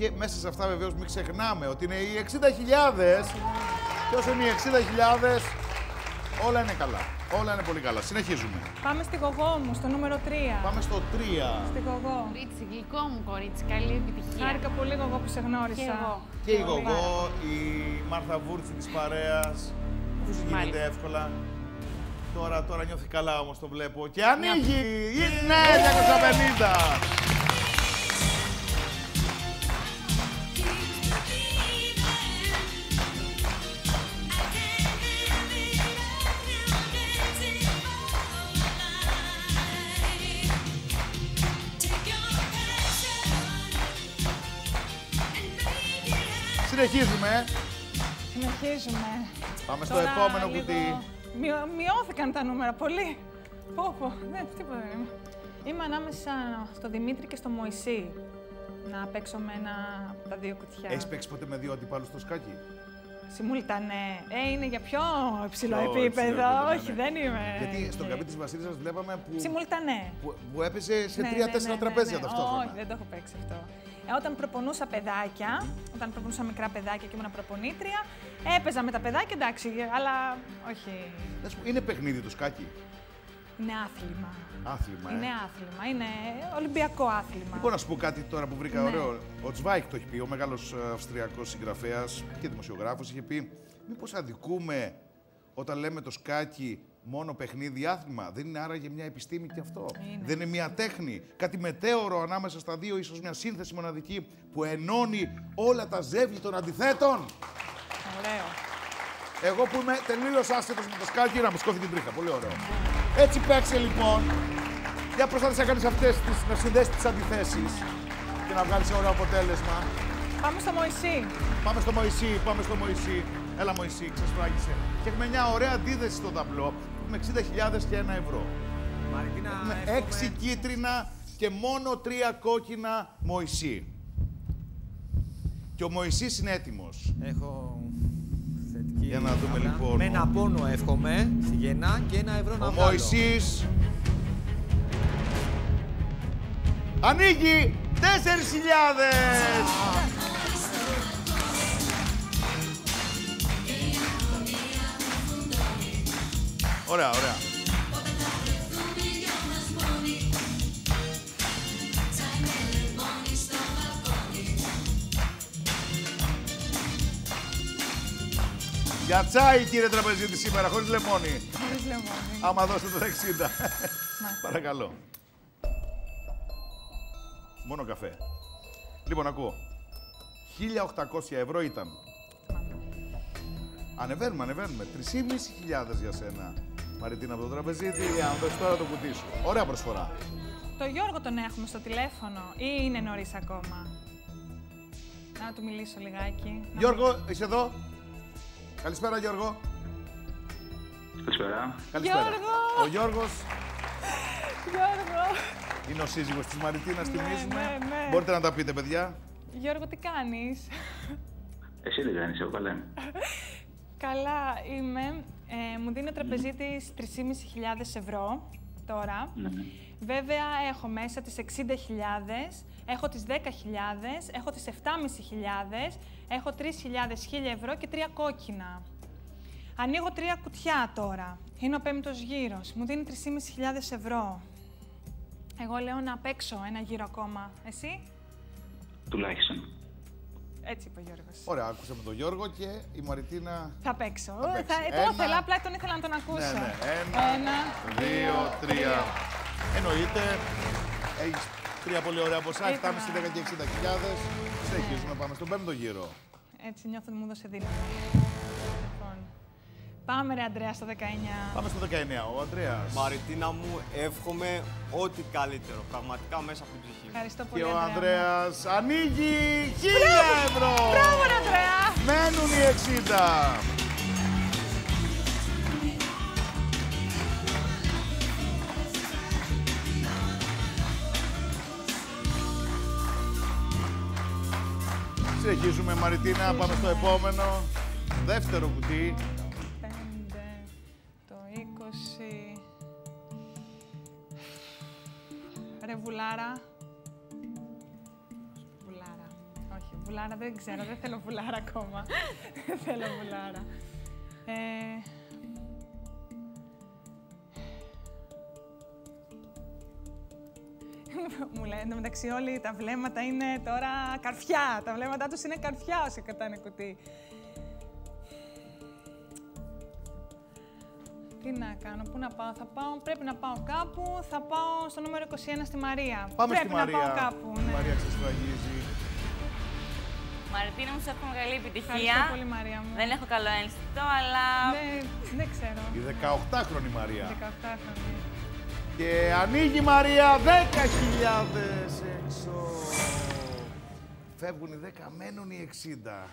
Και μέσα σε αυτά βεβαίως μην ξεχνάμε ότι είναι οι 60.000. Και όσο είναι οι 60.000, όλα είναι καλά. Όλα είναι πολύ καλά. Συνεχίζουμε. Πάμε στη γογό μου, στο νούμερο 3. Πάμε στο 3. Στη γογό. Κορίτσι, γλυκό μου κορίτσι, καλή επιτυχία. Χάρηκα πολύ γογό που σε γνώρισα. Και εγώ. Και η Γογό, η Μάρθα Βούρτσι της παρέας, που σου γίνεται Μάλιστα. εύκολα. Τώρα, τώρα νιώθει καλά όμως το βλέπω. Και ανοίγει! Ναι, 250! Συνεχίζουμε. Συνεχίζουμε. Πάμε στο Τώρα επόμενο λίγο κουτί. μειω- Μειώθηκαν τα νούμερα πολύ. Πω, πω. Δεν, τίποτα δεν είμαι. Είμαι ανάμεσα στο Δημήτρη και στο Μωυσή. Να παίξω με ένα από τα δύο κουτιά. Έχεις παίξει ποτέ με δύο αντιπάλους στο σκάκι; Συμμουλτανέ. Ε, είναι για πιο υψηλό Πιο υψηλό επίπεδο. επίπεδο, ναι, Όχι, ναι. δεν είμαι. Γιατί στον καμπί της Βασίλισσας βλέπαμε που, Συμμουλτανέ. που, που έπαιζε σε Ναι, ναι, τρία-τέσσερα ναι, ναι, τραπέζια ναι. ταυτόχρονα. Όχι, δεν το έχω παίξει αυτό. Ε, όταν προπονούσα παιδάκια, όταν προπονούσα μικρά παιδάκια και ήμουν προπονήτρια, έπαιζα με τα παιδάκια, εντάξει, αλλά όχι. Να σου πω, Είναι παιχνίδι το σκάκι. Είναι άθλημα. Άθλημα, ε. Είναι άθλημα. Είναι Ολυμπιακό άθλημα. Λοιπόν, να σου πω κάτι τώρα που βρήκα Ναι. ωραίο. Ο Τσβάικ το έχει πει, ο μεγάλος Αυστριακός συγγραφέας και δημοσιογράφος, είχε πει: Μήπως αδικούμε όταν λέμε το σκάκι μόνο παιχνίδι άθλημα; Δεν είναι άραγε μια επιστήμη και αυτό. Δεν είναι μια τέχνη. Κάτι μετέωρο ανάμεσα στα δύο, ίσως μια σύνθεση μοναδική που ενώνει όλα τα ζεύγη των αντιθέτων. Ωραίο. Εγώ που είμαι τελείως άσχετος με το σκάκι, να μου σκόθει την τρίχα. Πολύ ωραίο. Έτσι παίξε λοιπόν. Για προσπάθησε να κάνει αυτές τις. να συνδέσει τις αντιθέσεις και να βγάλεις ωραίο αποτέλεσμα. Πάμε στο Μωυσή. Πάμε στο Μωυσή, πάμε στο Μωυσή. Έλα Μωυσή, ξεσφράγισε. Και έχουμε μια ωραία αντίθεση στο ταμπλό. Έχουμε 60.000 και 1 ευρώ. Μαριτίνα, Έχουμε 6 κίτρινα και μόνο 3 κόκκινα Μωυσή. Και ο Μωυσής είναι έτοιμος. Έχω θετική. Για να δούμε άβρα. λοιπόν. Με ένα πόνο εύχομαι στη γεννά και ένα ευρώ να Ο βγάλω. Μωυσής ανοίγει 4.000! Ωραία, ωραία. Για τσάι, κύριε τραπεζίτη, σήμερα, χωρίς λεμόνι. Χωρίς λεμόνι. Άμα δώσετε το 60. Παρακαλώ. Μόνο καφέ. Λοιπόν, ακούω. 1.800 ευρώ ήταν. Ανεβαίνουμε, ανεβαίνουμε. 3.500 για σένα. Μαριτίνα από το τραπεζίτη, αν δώσει τώρα το κουτί σου. Ωραία προσφορά. Το Γιώργο τον έχουμε στο τηλέφωνο ή είναι νωρίς ακόμα; Να του μιλήσω λιγάκι. Να- Γιώργο, είσαι εδώ; Καλησπέρα, Γιώργο. Καλησπέρα. Καλησπέρα. Γιώργο! Ο Γιώργος Γιώργο! είναι ο σύζυγος της Μαριτίνας, Ναι, θυμίζουμε. ναι, ναι. Μπορείτε να τα πείτε, παιδιά. Γιώργο, τι κάνεις; Εσύ δεν κάνεις, εγώ καλά είμαι. Καλά είμαι. Ε, μου δίνει ο τραπεζίτης 3.500 ευρώ τώρα. Βέβαια έχω μέσα τις 60.000, έχω τις 10.000, έχω τις 7.500, έχω 3.000 1000 ευρώ και τρία κόκκινα. Ανοίγω τρία κουτιά τώρα. Είναι ο πέμπτος γύρος. Μου δίνει 3.500 ευρώ. Εγώ λέω να παίξω ένα γύρο ακόμα. Εσύ; Τουλάχιστον. Έτσι είπε ο Γιώργος. Ωραία, άκουσαμε τον Γιώργο και η Μαριτίνα. Θα παίξω. Θα παίξει. Θα, το Ένα. ήθελα, απλά τον ήθελα να τον ακούσω. Ναι, ναι. Ένα, δύο, τρία. Εννοείται. Έχεις τρία πολύ ωραία ποσά. 7,5, Ήθελα. 10 και 60 χιλιάδες. Συνεχίζουμε, πάμε στον πέμπτο γύρο. Έτσι νιώθω ότι μου έδωσε δύναμη. Λοιπόν, πάμε ρε Αντρέα στο 19. Πάμε στο 19. Ο Αντρέα. Μαριτίνα μου, εύχομαι ό,τι καλύτερο. Πραγματικά μέσα από την ψυχή. μου. Ευχαριστώ πολύ, Και ο Αντρέα. Ανδρέας ανοίγει 1000 ευρώ. Μπράβο, ρε Ανδρέα. Μένουν οι 60. Συνεχίζουμε Μαριτίνα, πάμε στο επόμενο. Δεύτερο κουτί. Βουλάρα. Βουλάρα. Όχι, βουλάρα δεν ξέρω, δεν θέλω βουλάρα ακόμα. δεν θέλω βουλάρα. Ε, Μου λένε εντωμεταξύ όλοι τα βλέμματα είναι τώρα καρφιά. Τα βλέμματά τους είναι καρφιά όσοι κατάνε κουτί. Τι να κάνω, πού να πάω, θα πάω, πρέπει να πάω κάπου, θα πάω στο νούμερο 21 στη Μαρία. Πάμε πρέπει στη Μαρία. να πάω κάπου, Η ναι. Μαρία ξεσφραγίζει. Μαρτίνα μου, σε εύχομαι καλή επιτυχία. Ευχαριστώ πολύ, Μαρία μου. Δεν έχω καλό ένστικτο, αλλά. Ναι, δεν ξέρω. Η 18χρονη Μαρία. 18 χρόνια. Και ανοίγει η Μαρία 10.000 έξω. Φεύγουν οι 10, μένουν οι 60.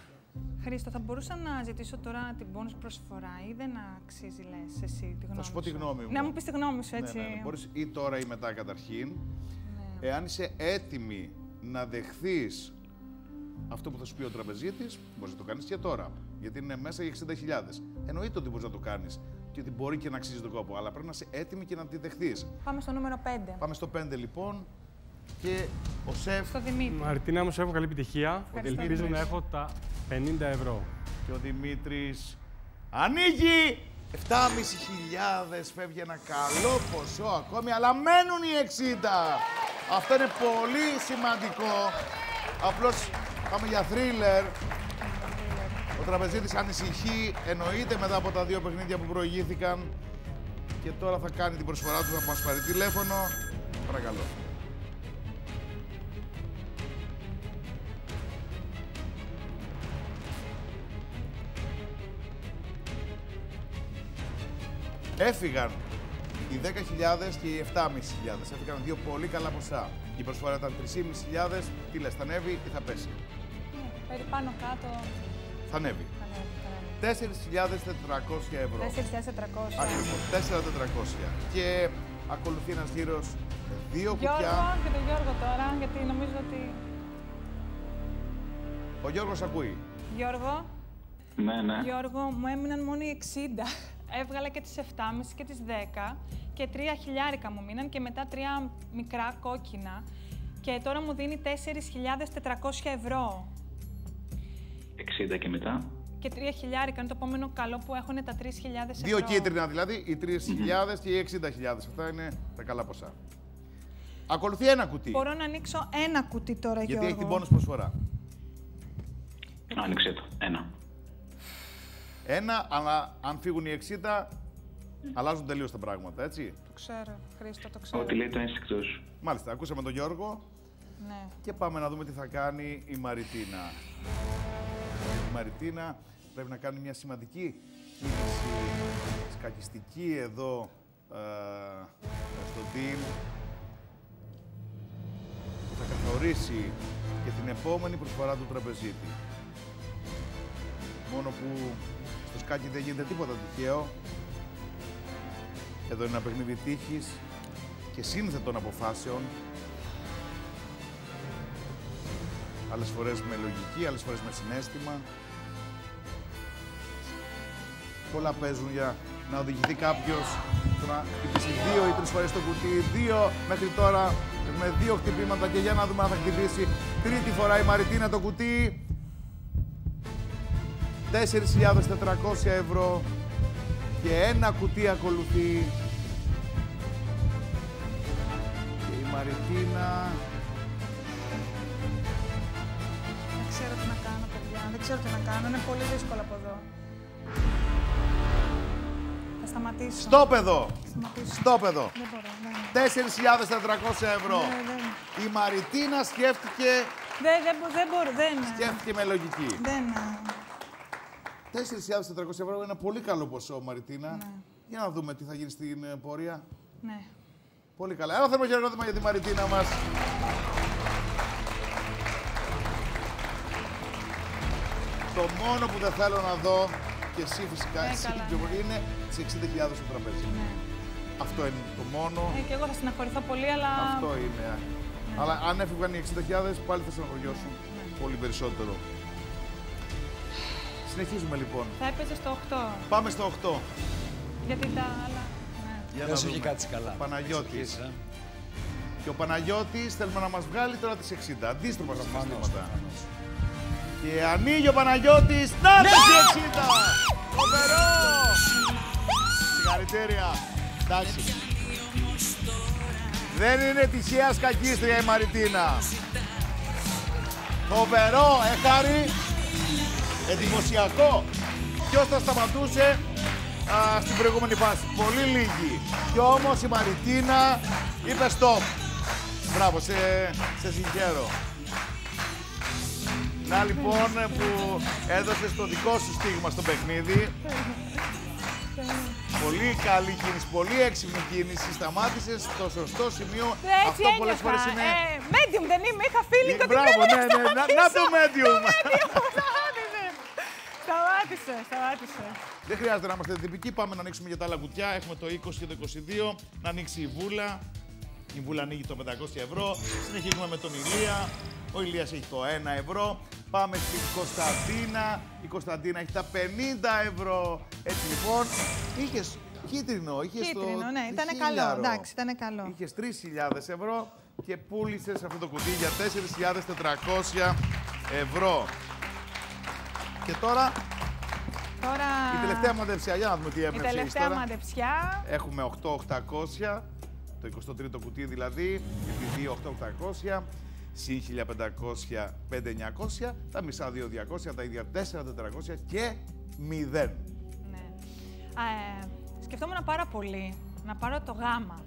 Χρήστο, θα μπορούσα να ζητήσω τώρα την bonus προσφορά ή δεν αξίζει, λες, εσύ τη γνώμη Θα σου πω τη γνώμη μου. Να μου πεις τη γνώμη σου, έτσι. Ναι, ναι, ναι. Μπορείς ή τώρα ή μετά καταρχήν. Ναι. Εάν είσαι έτοιμη να δεχθείς αυτό που θα σου πει ο τραπεζίτης, μπορείς να το κάνεις και τώρα. Γιατί είναι μέσα οι 60.000. Εννοείται ότι μπορείς να το κάνεις και ότι μπορεί και να αξίζει τον κόπο, αλλά πρέπει να είσαι έτοιμη και να τη δεχθείς. Πάμε στο νούμερο 5. Πάμε στο 5 λοιπόν και ο σεφ Στο Δημήτρη. Μαρτίνα μου, σε εύχομαι καλή επιτυχία. Ευχαριστώ, Ελπίζω να Δημήτρη. έχω τα 50 ευρώ. και ο Δημήτρης ανοίγει 7.500 φεύγει ένα καλό ποσό ακόμη, αλλά μένουν οι 60. Αυτό είναι πολύ σημαντικό. Απλώς πάμε για θρίλερ. Ο τραπεζίτης ανησυχεί, εννοείται μετά από τα δύο παιχνίδια που προηγήθηκαν. Και τώρα θα κάνει την προσφορά του, θα μας πάρει τηλέφωνο. Παρακαλώ. Έφυγαν οι 10.000 και οι 7.500. Έφυγαν δύο πολύ καλά ποσά. Η προσφορά ήταν 3.500. Τι λες, θα ανέβει ή θα πέσει; Ναι, περί πάνω κάτω. Θα ανέβει. θα ανέβει, θα ανέβει. 4.400 ευρώ. 4.400. Ακριβώς, 4.400. Και ακολουθεί ένας γύρος με δύο Γιώργο κουτιά. και τον Γιώργο τώρα, γιατί νομίζω ότι... Ο Γιώργος ακούει. Γιώργο, Ναι, ναι. Γιώργο, μου έμειναν μόνο οι 60. Έβγαλα και τις 7,5 και τις 10 και τρία χιλιάρικα μου μείναν και μετά τρία μικρά κόκκινα. Και τώρα μου δίνει 4.400 ευρώ. 60 και μετά. Και τρία χιλιάρικα είναι το επόμενο καλό που έχουν τα 3.000 ευρώ. Δύο κίτρινα δηλαδή, οι 3.000 και οι 60.000. Αυτά είναι τα καλά ποσά. Ακολουθεί ένα κουτί. Μπορώ να ανοίξω ένα κουτί τώρα, Γιατί Γιώργο. έχει την πόνος προσφορά. Άνοιξε το. Ένα. Ένα, αλλά αν φύγουν οι 60, αλλάζουν τελείως τα πράγματα, έτσι. Το ξέρω, Χρήστο, το ξέρω. Ό,τι λέει το ένστικτό σου. Μάλιστα, ακούσαμε τον Γιώργο Ναι. και πάμε να δούμε τι θα κάνει η Μαριτίνα. Η Μαριτίνα πρέπει να κάνει μια σημαντική κίνηση σκακιστική εδώ ε, στο team που θα καθορίσει και την επόμενη προσφορά του τραπεζίτη. Μόνο που στο σκάκι δεν γίνεται τίποτα τυχαίο. Εδώ είναι ένα παιχνίδι τύχης και σύνθετων αποφάσεων. Άλλες φορές με λογική, άλλες φορές με συνέστημα. πολλά παίζουν για να οδηγηθεί κάποιος να χτυπήσει δύο ή τρεις φορές το κουτί. Δύο μέχρι τώρα με δύο χτυπήματα και για να δούμε αν θα χτυπήσει τρίτη φορά η Μαριτίνα το κουτί. 4.400 ευρώ και ένα κουτί ακολουθεί. Και η Μαριτίνα Δεν ξέρω τι να κάνω, παιδιά. Δεν ξέρω τι να κάνω. Είναι πολύ δύσκολο από εδώ. Θα σταματήσω. Στόπεδο! Σταματήσω. Στόπεδο! Δεν μπορώ. Δεν. 4.400 ευρώ. Ναι, ναι. Η Μαριτίνα σκέφτηκε, Δεν, δεν, μπο- δεν μπορώ. Δεν. σκέφτηκε με λογική. Δεν. 4.400 ευρώ είναι ένα πολύ καλό ποσό, Μαριτίνα. Ναι. Για να δούμε τι θα γίνει στην ε, πορεία. Ναι. Πολύ καλά. Ένα θέμα χειροκρότημα για τη Μαριτίνα μας. Το μόνο που δεν θέλω να δω και εσύ φυσικά Ναι, εσύ καλά. πιο πολύ είναι τις 60.000 στο τραπέζι. Ναι. Αυτό είναι το μόνο. Ε, και εγώ θα συναχωρηθώ πολύ, αλλά. Αυτό είναι. Αλλά αν έφευγαν οι 60.000 πάλι θα στεναχωριώσουν πολύ περισσότερο. Συνεχίζουμε λοιπόν. Θα έπαιζε στο 8. Πάμε στο 8. Γιατί τα άλλα. Ναι. Για Δεν να σου δούμε. έχει κάτσει καλά. Παναγιώτης. Εξηγείς, ε. Και ο Παναγιώτης θέλουμε να μας βγάλει τώρα τις 60. Αντίστροφα στα συστήματα. Και ανοίγει ο Παναγιώτης. Να Ναι! τις 60! Φοβερό! Συγχαρητήρια. Εντάξει. Δεν είναι τυχαία σκακίστρια η Μαριτίνα. Φοβερό, ε, Χάρη. Εντυπωσιακό. Ποιος θα σταματούσε α, στην προηγούμενη φάση. Πολύ λίγοι. Κι όμως η Μαριτίνα είπε stop. Μπράβο, σε, σε συγχαίρω. Να λοιπόν που έδωσε το δικό σου στίγμα στο παιχνίδι. Πολύ καλή κίνηση, πολύ έξυπνη κίνηση. Σταμάτησες στο σωστό σημείο. Έτσι Αυτό πολλές ένιωθα. φορές είναι. Ε, medium δεν είμαι, είχα feeling ότι Μπράβο, πρέπει ναι, να ναι, να, σταματήσω. να το medium. Σταμάτησε. Σταμάτησε, σταμάτησε. Δεν χρειάζεται να είμαστε τυπικοί. Πάμε να ανοίξουμε για τα άλλα κουτιά. Έχουμε το 20 και το 22. Να ανοίξει η βούλα. Η βούλα ανοίγει το 500 ευρώ. Συνεχίζουμε με τον Ηλία. Ο Ηλίας έχει το 1 ευρώ. Πάμε στην Κωνσταντίνα. Η Κωνσταντίνα έχει τα 50 ευρώ. Έτσι λοιπόν, είχες κίτρινο, είχες το. Κίτρινο, ναι, ήταν χίλιαρο. καλό. Εντάξει, ήταν καλό. Είχες 3.000 ευρώ και πούλησες αυτό το κουτί για 4.400 ευρώ. Και τώρα Τώρα. η τελευταία μαντεψιά. Για να δούμε τι Η έμπνευση έχεις τελευταία τώρα. μαντεψιά. Έχουμε 8.800, το 23ο κουτί δηλαδή, επί 2.800, συν 1.500, 5.900, τα μισά 2.200, τα ίδια 4.400 και 0. Ε, σκεφτόμουν πάρα πολύ να πάρω το γάμα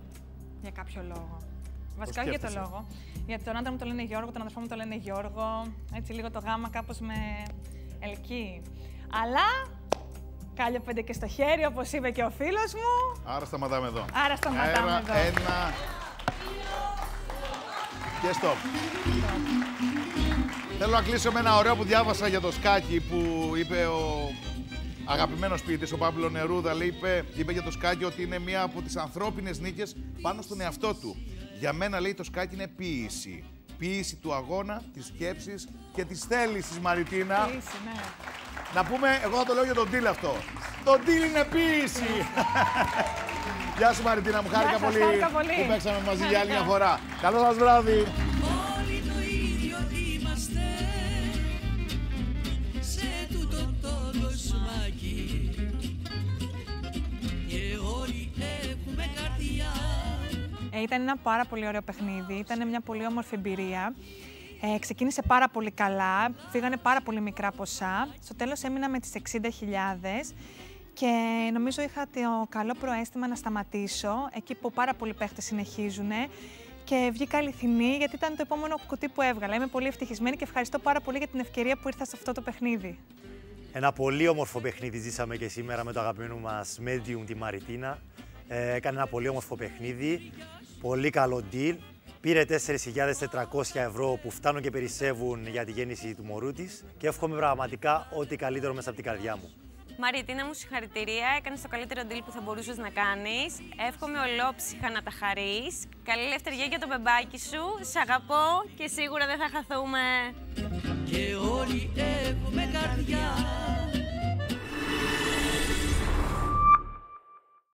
για κάποιο λόγο. Βασικά όχι για το σκέφτεσαι; λόγο. Γιατί τον άντρα μου το λένε Γιώργο, τον αδερφό μου το λένε Γιώργο. Έτσι λίγο το γάμα κάπως με ελκύει. Αλλά κάλιο πέντε και στο χέρι, όπως είπε και ο φίλος μου. Άρα σταματάμε εδώ. Άρα σταματάμε Ένα, εδώ. Ένα. Και stop. Θέλω να κλείσω με ένα ωραίο που διάβασα για το σκάκι που είπε ο αγαπημένος ποιητής, ο Παύλο Νερούδα. Λέει, είπε, είπε για το σκάκι ότι είναι μία από τις ανθρώπινες νίκες πάνω στον εαυτό του. Για μένα, λέει, το σκάκι είναι ποίηση. Ποίηση του αγώνα, της σκέψης και της θέλησης, Μαριτίνα. Ποίηση, ναι. Να πούμε, εγώ θα το λέω για τον deal αυτό. Το deal είναι ποίηση. Γεια σου Μαριτίνα, μου Γεια χάρηκα σας, πολύ, χάρηκα πολύ. που παίξαμε μαζί για άλλη μια Χάρηκα. φορά. Καλό σας βράδυ. Ήταν ένα πάρα πολύ ωραίο παιχνίδι, ήταν μια πολύ όμορφη εμπειρία. Ε, ξεκίνησε πάρα πολύ καλά, φύγανε πάρα πολύ μικρά ποσά. Στο τέλος έμεινα με τις 60.000 και νομίζω είχα το καλό προαίσθημα να σταματήσω, εκεί που πάρα πολλοί παίχτες συνεχίζουν και βγήκα αληθινή γιατί ήταν το επόμενο κουτί που έβγαλα. Είμαι πολύ ευτυχισμένη και ευχαριστώ πάρα πολύ για την ευκαιρία που ήρθα σε αυτό το παιχνίδι. Ένα πολύ όμορφο παιχνίδι ζήσαμε και σήμερα με το αγαπημένο μας Medium τη Μαριτίνα. Ε, έκανε ένα πολύ όμορφο παιχνίδι, πολύ καλό deal. Πήρε 4.400 ευρώ που φτάνουν και περισσεύουν για τη γέννηση του μωρού της και εύχομαι πραγματικά ό,τι καλύτερο μέσα από την καρδιά μου. Μαριτίνα μου, συγχαρητήρια. Έκανες το καλύτερο deal που θα μπορούσες να κάνεις. Εύχομαι ολόψυχα να τα χαρείς. Καλή ελευθερία για το μπεμπάκι σου. Σ' αγαπώ και σίγουρα δεν θα χαθούμε. και όλοι έχουμε καρδιά